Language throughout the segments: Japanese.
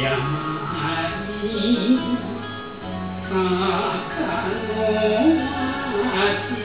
山に坂の町。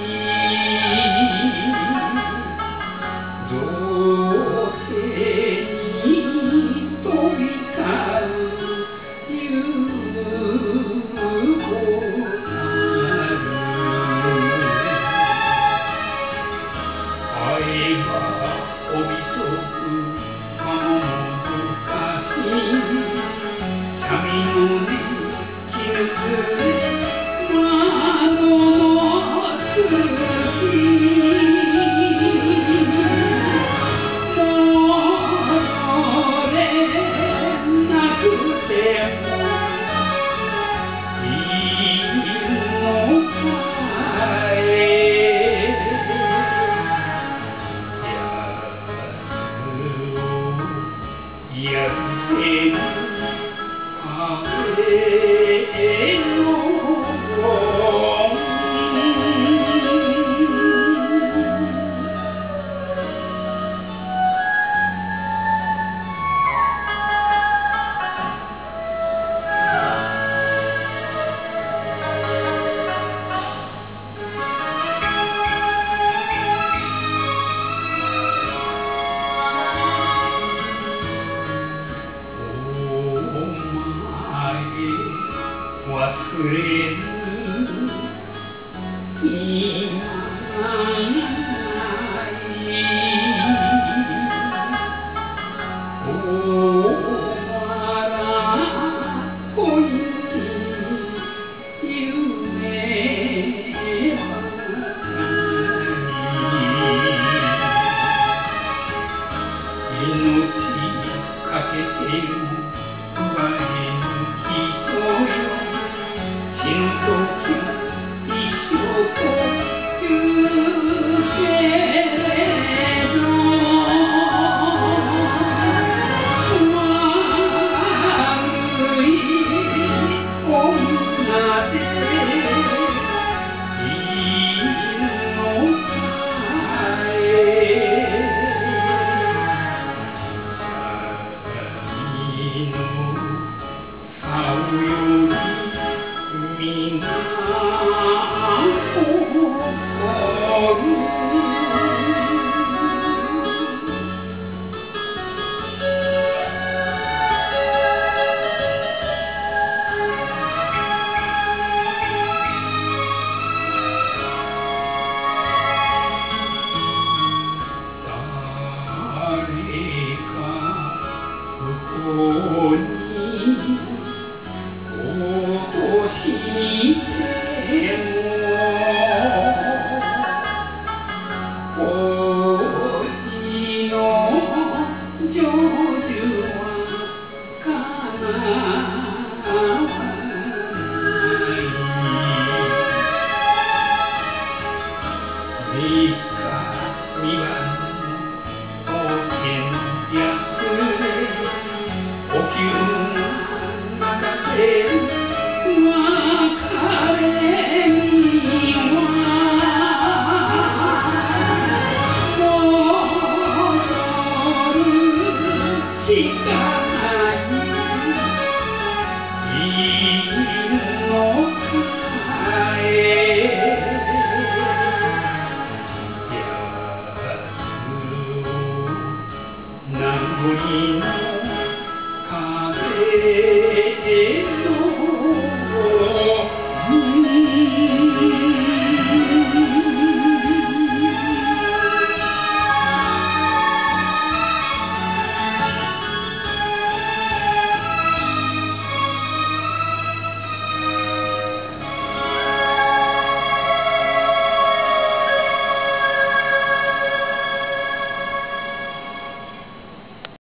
Hier sind Papello 平 Thank you.